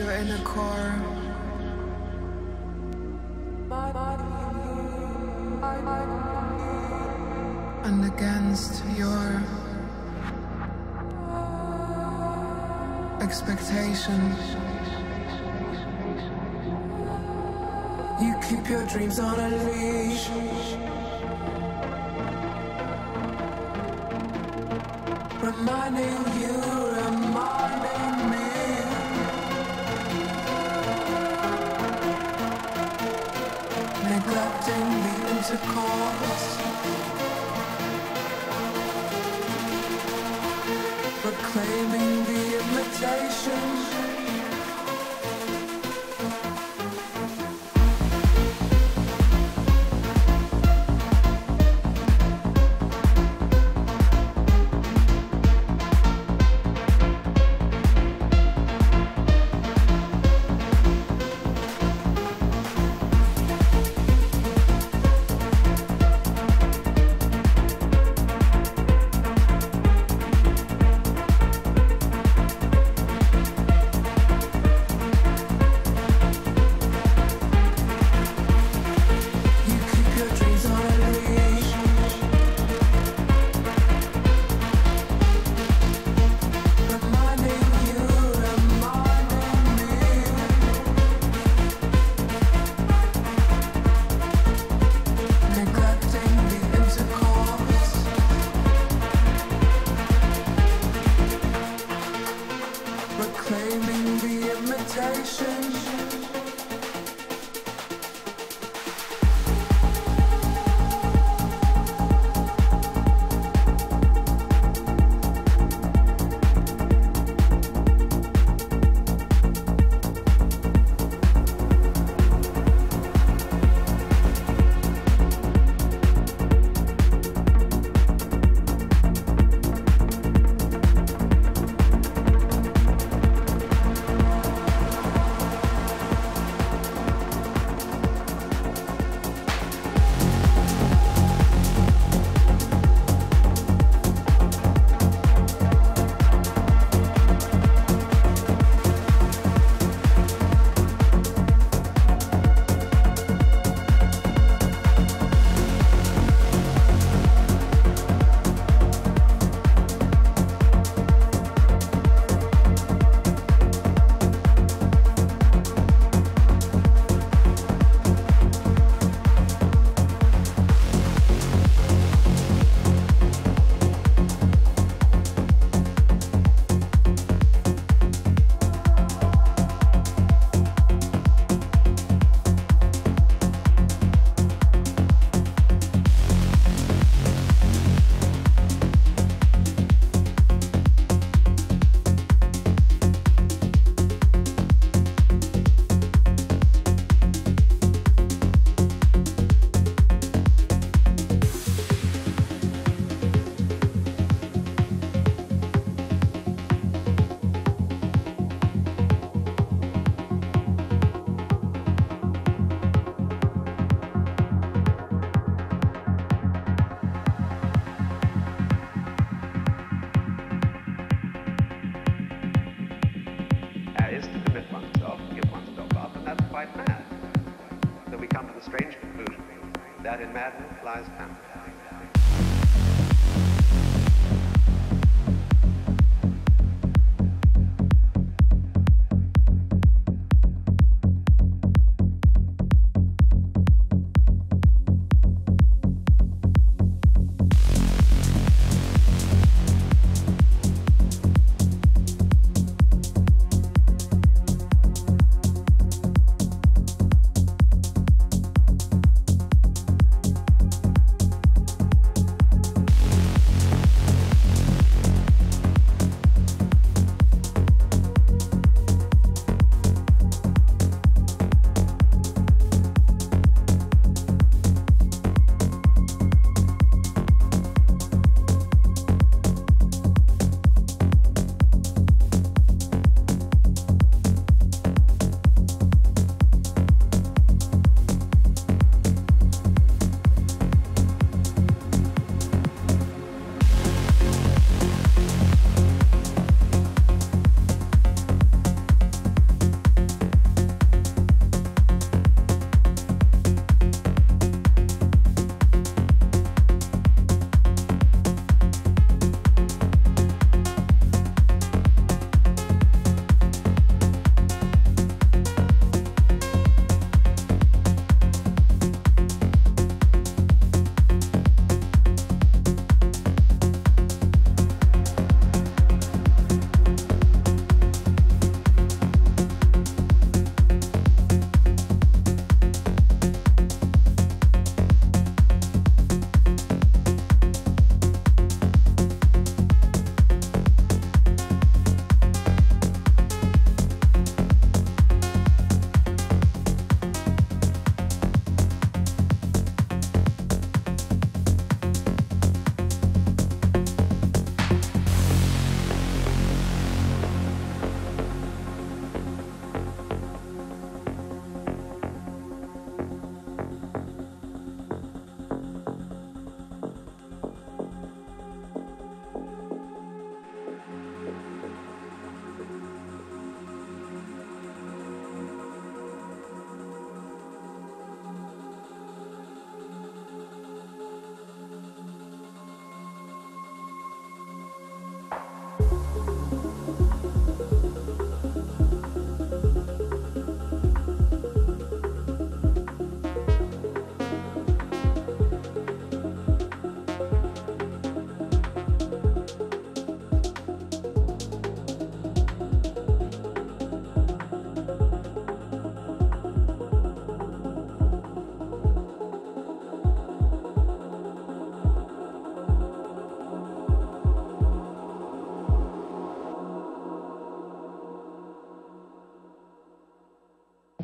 your inner core. And against your expectations. You keep your dreams on a leash. Reminding you, reminding me. musicals. Proclaiming the invitation.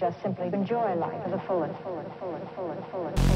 Just simply enjoy life to the fullest.